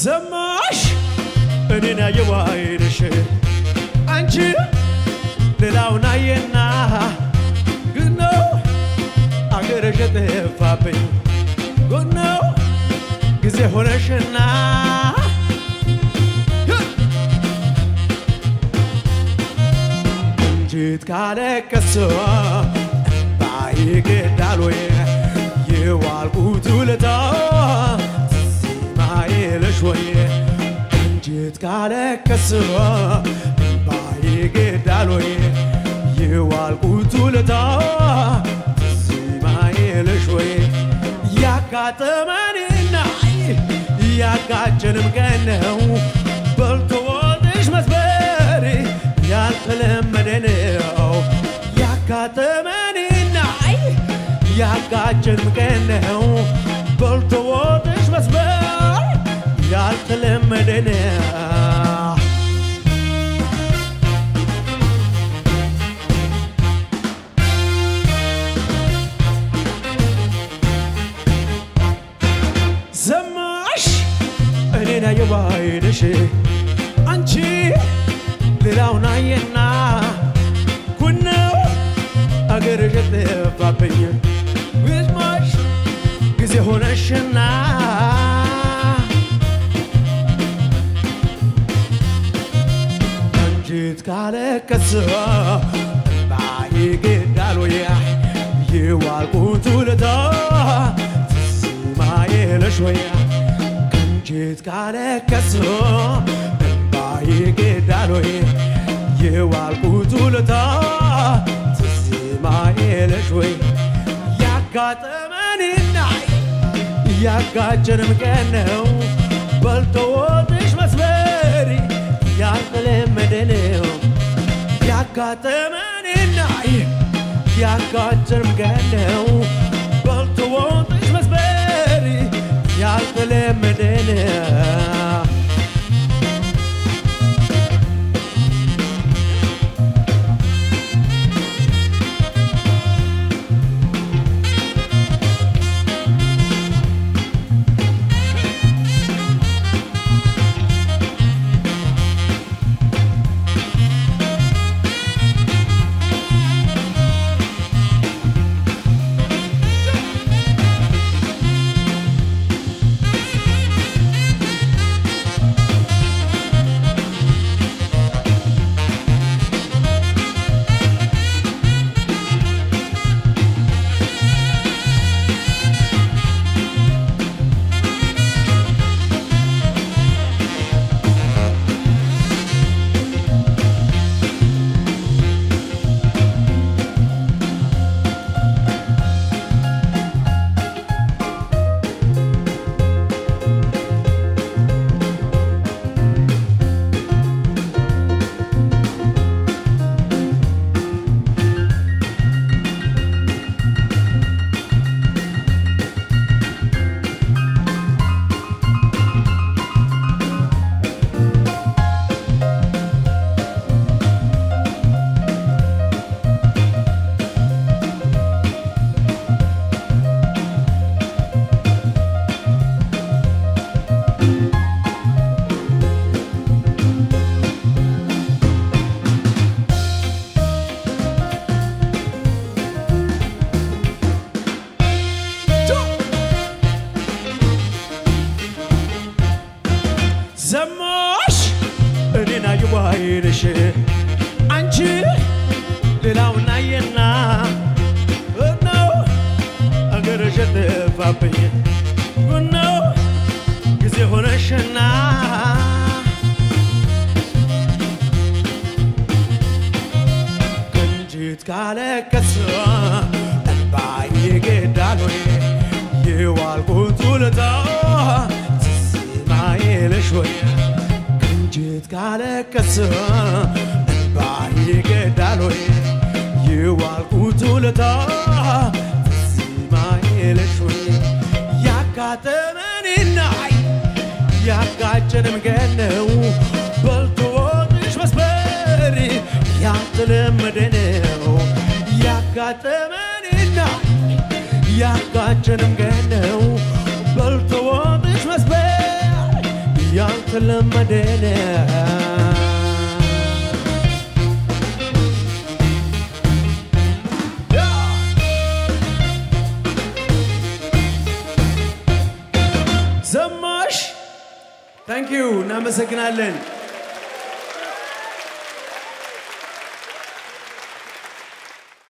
ዘማሽ እኔን ያየው አይንሽ። አንቺ ሌላውን አየና ግን ነው ጠፋብኝ ጎን ጊዜ ሆነሽና እንጂት ካለቀሰ ባይገዳል የዋልኩት ውለታው ውለታ ሲማይልሽ ወይ እንጂት ካለቀሰ ባይገዳል ወይ የዋልኩት ውለታ ሲማይልሽ ወይ ያጋጠመንና ያጋጨንም ቀን ነው በልቶ ወጥሽ መስበር ያልተለመደ ነው ያጋጠመንና ያጋጨንም ቀን ነው በልቶ ወጥሽ መስበር ያልተለመደ ነው ሰማሽ እኔን ያየው ባይንሽ አንቺ ሌላውን አየና ኩነው አገርሽ የጠፋብኝ ግዝማሽ ጊዜ ሆነሽና አንቺት ካለቀሰ ባይገዳል ወይ? የዋልኩት ውለታ ማየለሽ ወይ? ከንጀት ካለቀሰ እንባዬ ገዳል ወይ? የዋልኩት ውለታ ትዝ ማየለሽ ወይ? ያጋጠመንና ያጋጨንም ቀን ነው በልቶ ወጥሽ ያልተለመደ ነው ያጋጠመንና ያጋጨንም ቀን በልቶ ወጥሽ መስበር ያልተለመደ ነው ባይንሽ አንቺ ሌላውን አየና ነው አገርሽ የጠፋብኝ ነው ጊዜ ሆነሽና ከንጂት ካለቀሰ እንባዬ ገዳል ወይ? የዋልኩት ውለታ ትዝ ማይልሽ ወይ ከንጂት ካለቀሰ እንባዬ ገዳል ወይ? የዋልኩት ውለታ ትዝ ማይልሽ ወይ? ያጋጠመንና ያጋጨንም ቀን ነው። በልቶ ወጥሽ መስበር ያልተለመደ ነው። ያጋጠመንና ያጋጨንም ቀን ነው። በልቶ ወጥሽ Zamash. Thank you. Namaskar, Ireland.